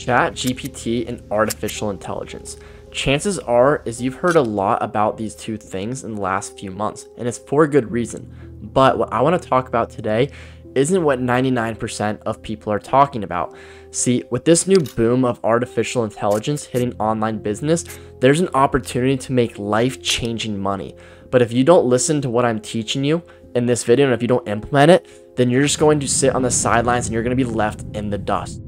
Chat GPT and artificial intelligence. Chances are is you've heard a lot about these two things in the last few months, and it's for a good reason. But what I want to talk about today isn't what 99% of people are talking about. See, with this new boom of artificial intelligence hitting online business, there's an opportunity to make life-changing money. But if you don't listen to what I'm teaching you in this video and if you don't implement it, then you're just going to sit on the sidelines and you're going to be left in the dust.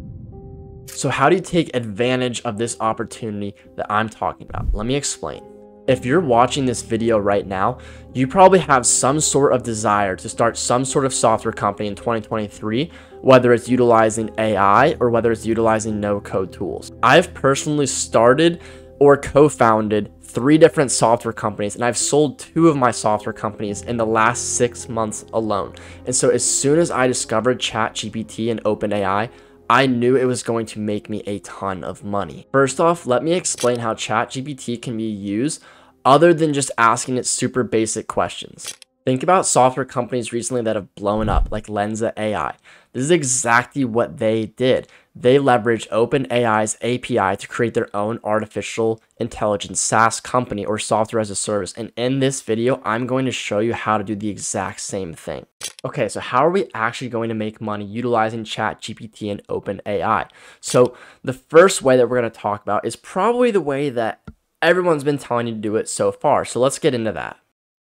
So how do you take advantage of this opportunity that I'm talking about? Let me explain. If you're watching this video right now, you probably have some sort of desire to start some sort of software company in 2023, whether it's utilizing AI or whether it's utilizing no code tools. I've personally started or co-founded three different software companies and I've sold two of my software companies in the last six months alone. And so as soon as I discovered ChatGPT and OpenAI, I knew it was going to make me a ton of money. First off, let me explain how ChatGPT can be used other than just asking it super basic questions. Think about software companies recently that have blown up, like Lensa AI. This is exactly what they did. They leverage OpenAI's API to create their own artificial intelligence SaaS company or software as a service. And in this video, I'm going to show you how to do the exact same thing. Okay, so how are we actually going to make money utilizing ChatGPT and OpenAI? So the first way that we're going to talk about is probably the way that everyone's been telling you to do it so far. So let's get into that.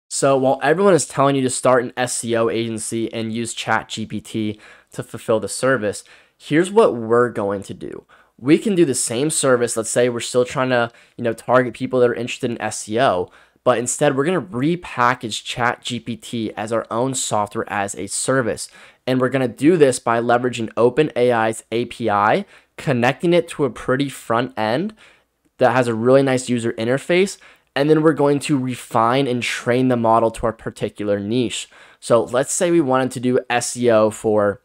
So while everyone is telling you to start an SEO agency and use ChatGPT to fulfill the service, here's what we're going to do. We can do the same service. Let's say we're still trying to, you know, target people that are interested in SEO, but instead we're going to repackage ChatGPT as our own software as a service. And we're going to do this by leveraging OpenAI's API, connecting it to a pretty front end that has a really nice user interface, and then we're going to refine and train the model to our particular niche. So let's say we wanted to do SEO for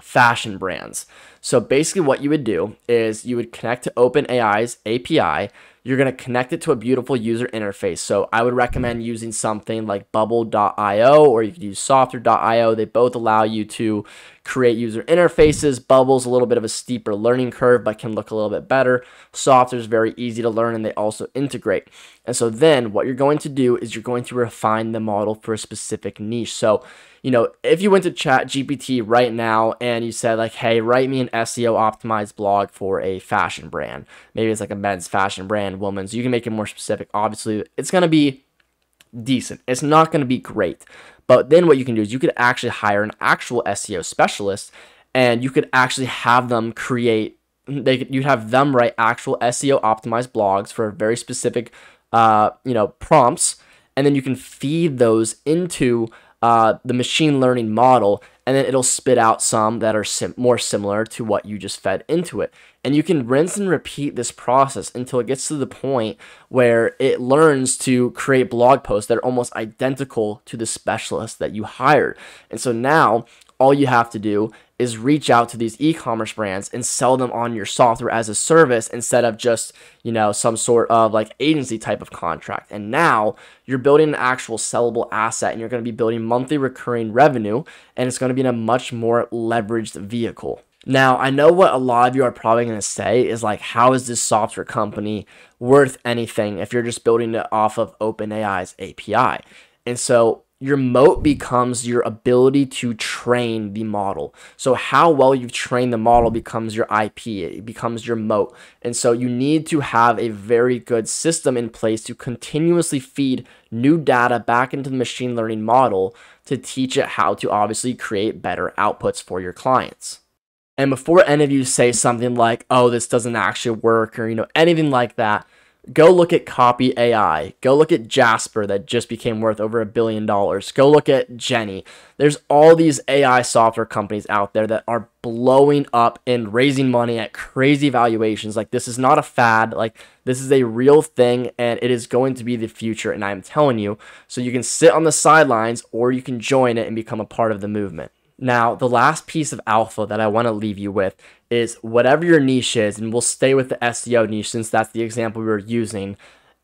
fashion brands. So basically what you would do is you would connect to OpenAI's API, you're going to connect it to a beautiful user interface. So I would recommend using something like bubble.io or you could use softr.io. They both allow you to create user interfaces. Bubble's a little bit of a steeper learning curve, but can look a little bit better. Softr is very easy to learn and they also integrate. And so then what you're going to do is you're going to refine the model for a specific niche. So you know, if you went to Chat GPT right now and you said like, hey, write me an SEO optimized blog for a fashion brand, maybe it's like a men's fashion brand, women's, you can make it more specific. Obviously, it's going to be decent. It's not going to be great. But then what you can do is you could actually hire an actual SEO specialist and you could actually have them create they could, you'd have them write actual SEO optimized blogs for very specific uh, you know, prompts and then you can feed those into uh, the machine learning model, and then it'll spit out some that are sim more similar to what you just fed into it. And you can rinse and repeat this process until it gets to the point where it learns to create blog posts that are almost identical to the specialist that you hired. And so now all you have to do is reach out to these e-commerce brands and sell them on your software as a service instead of just, you know, some sort of like agency type of contract. And now you're building an actual sellable asset and you're going to be building monthly recurring revenue and it's going to be in a much more leveraged vehicle. Now, I know what a lot of you are probably going to say is like, how is this software company worth anything if you're just building it off of OpenAI's API? And so your moat becomes your ability to train the model. So how well you've trained the model becomes your IP, it becomes your moat. And so you need to have a very good system in place to continuously feed new data back into the machine learning model to teach it how to obviously create better outputs for your clients. And before any of you say something like, oh, this doesn't actually work or, you know, anything like that, Go look at Copy AI. Go look at Jasper that just became worth over a billion dollars. Go look at Jenni. There's all these AI software companies out there that are blowing up and raising money at crazy valuations. Like this is not a fad. Like this is a real thing and it is going to be the future and I'm telling you. So you can sit on the sidelines or you can join it and become a part of the movement. Now, the last piece of alpha that I want to leave you with is whatever your niche is, and we'll stay with the SEO niche since that's the example we were using.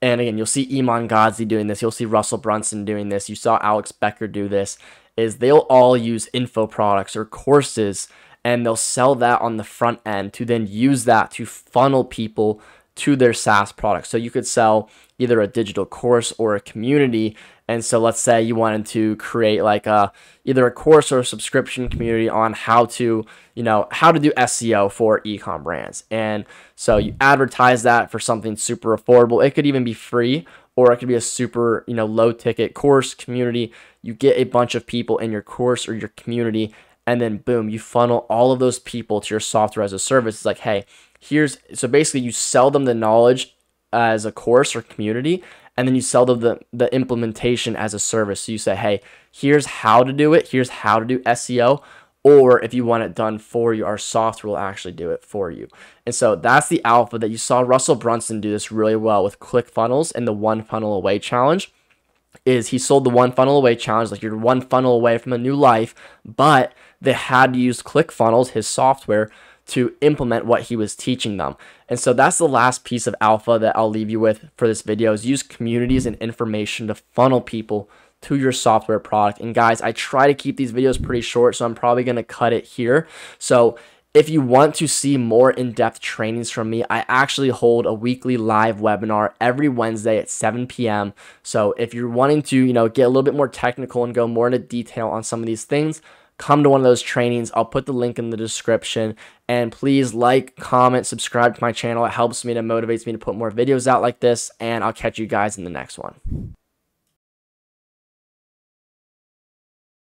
And again, you'll see Iman Gadzhi doing this. You'll see Russell Brunson doing this. You saw Alex Becker do this. Is they'll all use info products or courses and they'll sell that on the front end to then use that to funnel people to their SaaS product. So you could sell either a digital course or a community. And so let's say you wanted to create like a either a course or a subscription community on how to, you know, how to do SEO for ecom brands. And so you advertise that for something super affordable. It could even be free or it could be a super, you know, low ticket course community. You get a bunch of people in your course or your community and then boom, you funnel all of those people to your software as a service. It's like, hey, here's so basically you sell them the knowledge as a course or community, and then you sell them the, the implementation as a service. So you say, hey, here's how to do it, here's how to do SEO. Or if you want it done for you, our software will actually do it for you. And so that's the alpha that you saw Russell Brunson do this really well with ClickFunnels and the one funnel away challenge is he sold the one funnel away challenge like you're one funnel away from a new life but they had to use clickfunnels his software to implement what he was teaching them. And so that's the last piece of alpha that i'll leave you with for this video is use communities and information to funnel people to your software product. And guys i try to keep these videos pretty short so i'm probably going to cut it here. So if you want to see more in-depth trainings from me, I actually hold a weekly live webinar every Wednesday at 7 p.m. So if you're wanting to, you know, get a little bit more technical and go more into detail on some of these things, come to one of those trainings. I'll put the link in the description. And please like, comment, subscribe to my channel. It helps me and motivates me to put more videos out like this. And I'll catch you guys in the next one.